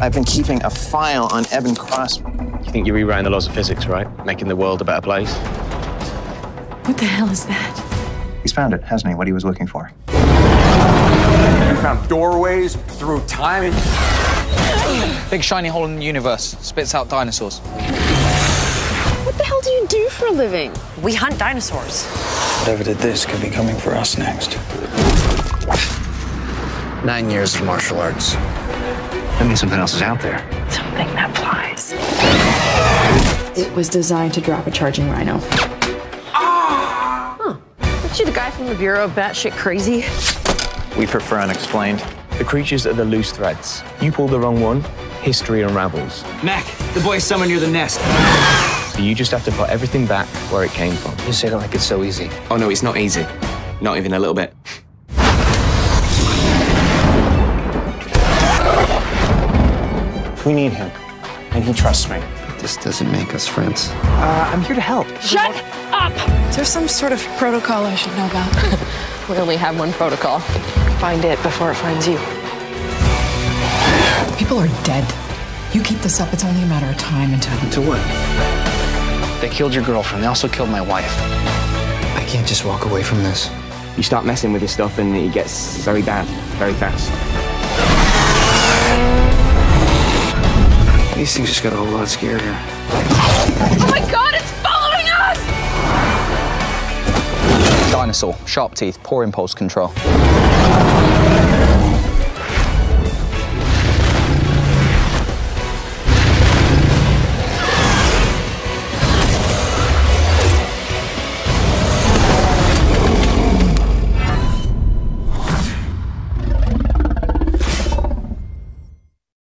I've been keeping a file on Evan Crossman. You think you're rewriting the laws of physics, right? Making the world a better place? What the hell is that? He's found it, hasn't he? What he was looking for. You found doorways through time. Big shiny hole in the universe. Spits out dinosaurs. What the hell do you do for a living? We hunt dinosaurs. Whatever did this could be coming for us next. Nine years of martial arts. That means something else is out there. Something that flies. It was designed to drop a charging rhino. Ah! Huh. Aren't you the guy from the Bureau of Batshit Crazy? We prefer unexplained. The creatures are the loose threads. You pull the wrong one, history unravels. Mac, the boy summoned near the nest. So you just have to put everything back where it came from. You say it like it's so easy. Oh no, it's not easy. Not even a little bit. We need him, and he trusts me. This doesn't make us friends. Uh, I'm here to help. Shut up! Is there some sort of protocol I should know about? We only have one protocol. Find it before it finds you. People are dead. You keep this up, it's only a matter of time until. To what? They killed your girlfriend. They also killed my wife. I can't just walk away from this. You start messing with this stuff and it gets very bad, very fast. These things just got a whole lot scarier. Oh my god, it's following us! Dinosaur. Sharp teeth. Poor impulse control.